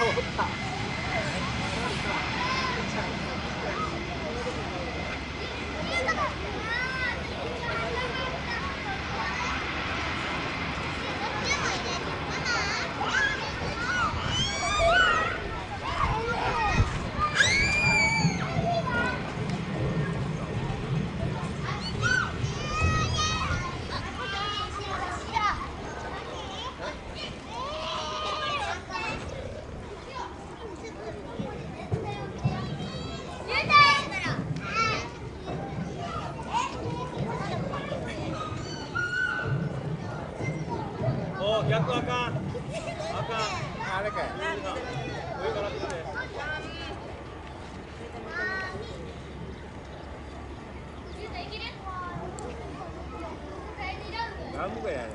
Yeah. 逆あかんあかんあれかい上から来る。で何個やねん